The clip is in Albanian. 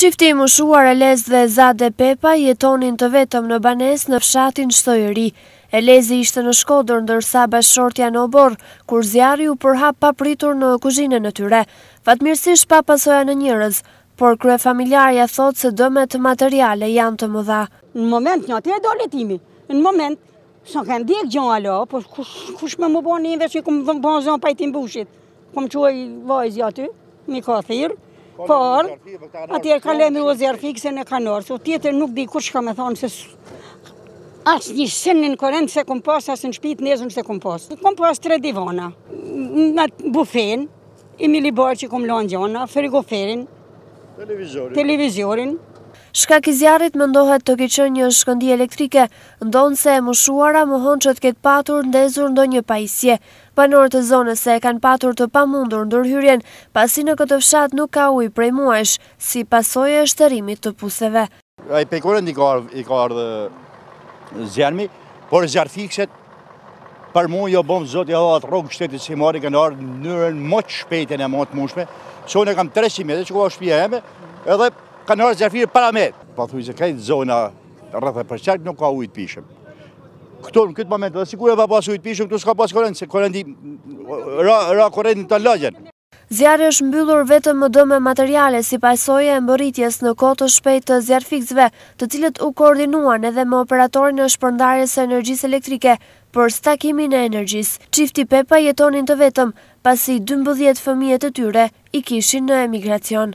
Çifti i moshuar Elez dhe Zade Pepa jetonin të vetëm në banesë në fshatin Shtojëri. Elezi ishte në Shkodër, ndërsa bashkëshortja në oborr, kur zjarri u përhap papritur në kuzhinën e tyre. Fatmirësisht pa pasoja në njerëz, por kryefamiljarja thotë se dëmet materiale janë të mëdha. Në moment një atje do letimi, në moment s'më ka djeg gjo hala, po kush me më bo një veç që i këmë vëmë bo zonë pajtim bushit. Kom çu vajzën aty, m'i ka thirrë, por atëherë ka lajmëru zjarrfikësen e kanë ardhë, tjetër nuk di kurrë çka me thonë, se asnjë send në korrent s'e kom pasë, as në shpi ndezun s'e kom pasë. Kom pasë tre divana, bufenë, i minibar që kom lanë gjona, frigoriferin, televizorin. Shkak i zjarrit mendohet të ketë qenë një shkëndijë elektrike, ndonëse e moshuara mohon që të ketë patur ndezur ndonjë pajisje. Banorët e zonës e kanë patur të pamundur ndërhyrjen, pasi në këtë fshat nuk ka ujë prej muajsh, si pasojë e shterimit të puseve. Ai prej korrentit ka ardhë zjarmi, por zjarrfikëset për mua jua bëftë Zoti atë rrogë shtetit që marrin kanë ardhë në mënyrën më të shpejtën e më të mundshme, se unë kam 300 metra që ku është shtëpia ime, edhe kanë ardhë zjarrfikësit para meje. Pathuajse krejt zona Rreth e përqark nuk ka ujë t'pijshëm. Këtu në këtë moment, edhe sikur me pa pas ujë t'pijshëm, këtu s'ka pas korrent, se korrenti ra korrenti në tanë lagjen. Zjarri është mbyllur vetëm me dëme materiale si pasojë e mbërritjes në kohë të shpejtë të zjarrfikësve, të cilët u koordinuan edhe me operatorin e shpërndarjes së energjisë elektrike për stakimin e energjisë. Çifti Pepa jetonin të vetëm, pasi 12 fëmijët e tyre i kishin në emigracion.